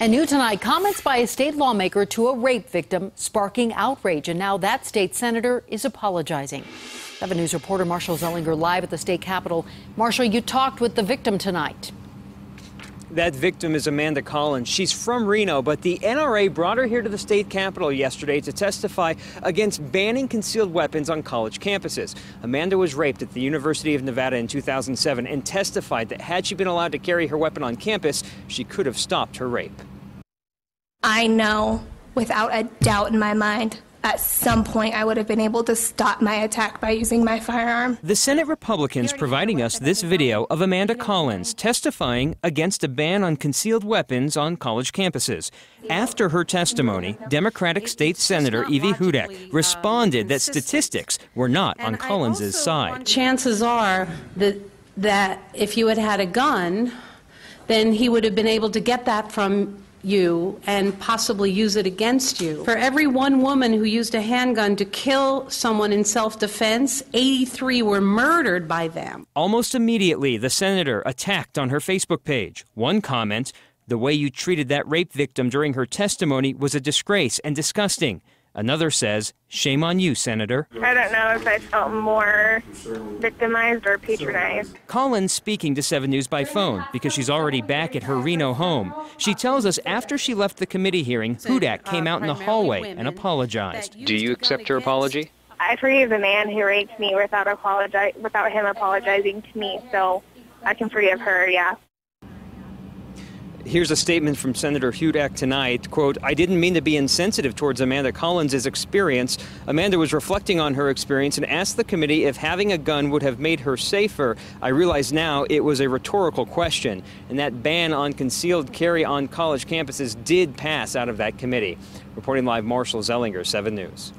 And new tonight, comments by a state lawmaker to a rape victim sparking outrage. And now that state senator is apologizing. 7 News reporter Marshall Zelinger live at the state capitol. Marshall, you talked with the victim tonight. That victim is Amanda Collins. She's from Reno, but the NRA brought her here to the state capitol yesterday to testify against banning concealed weapons on college campuses. Amanda was raped at the University of Nevada in 2007 and testified that had she been allowed to carry her weapon on campus, she could have stopped her rape. I know without a doubt in my mind at some point I would have been able to stop my attack by using my firearm. The Senate Republicans providing us this video of Amanda Collins testifying against a ban on concealed weapons on college campuses. After her testimony, Democratic State Senator Evie Hudak um, responded that statistics were not on Collins' side. Chances are that that if you had had a gun, then he would have been able to get that from you and possibly use it against you. For every one woman who used a handgun to kill someone in self defense, 83 were murdered by them. Almost immediately, the senator attacked on her Facebook page. One comment the way you treated that rape victim during her testimony was a disgrace and disgusting. Another says, Shame on you, Senator. I don't know if I felt more victimized or patronized. Collins speaking to 7 News by phone because she's already back at her Reno home. She tells us after she left the committee hearing, Hudak came out in the hallway and apologized. Do you accept her apology? I forgive the man who raped me without apologi- without him apologizing to me, so I can forgive her, yeah. Here's a statement from Senator Hudak tonight. Quote, I didn't mean to be insensitive towards Amanda Collins' experience. Amanda was reflecting on her experience and asked the committee if having a gun would have made her safer. I realize now it was a rhetorical question, and that ban on concealed carry on college campuses did pass out of that committee. Reporting live, Marshall Zelinger, 7 News.